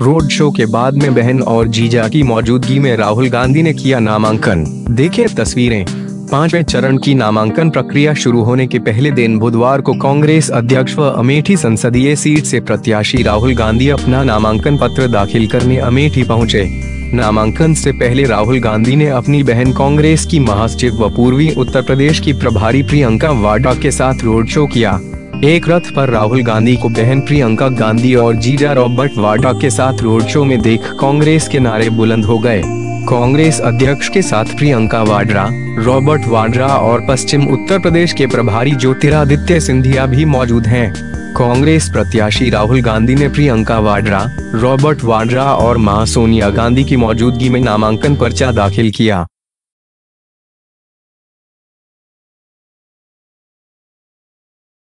Road show के बाद में बहन और जीजा की मौजूदगी में राहुल गांधी ने किया नामांकन। देखें तस्वीरें। पाँचवें चरण की नामांकन प्रक्रिया शुरू होने के पहले दिन बुधवार को कांग्रेस अध्यक्ष व अमेठी संसदीय सीट से प्रत्याशी राहुल गांधी अपना नामांकन पत्र दाखिल करने अमेठी पहुँचे। नामांकन से पहले राहुल गांधी ने अपनी बहन कांग्रेस की महासचिव व पूर्वी उत्तर प्रदेश की प्रभारी प्रियंका वाड्रा के साथ रोड शो किया। एक रथ पर राहुल गांधी को बहन प्रियंका गांधी और जीजा रॉबर्ट वाड्रा के साथ रोड शो में देख कांग्रेस के नारे बुलंद हो गए। कांग्रेस अध्यक्ष के साथ प्रियंका वाड्रा, रॉबर्ट वाड्रा और पश्चिम उत्तर प्रदेश के प्रभारी ज्योतिरादित्य सिंधिया भी मौजूद हैं। कांग्रेस प्रत्याशी राहुल गांधी ने प्रियंका वाड्रा, रॉबर्ट वाड्रा और माँ सोनिया गांधी की मौजूदगी में नामांकन पर्चा दाखिल किया।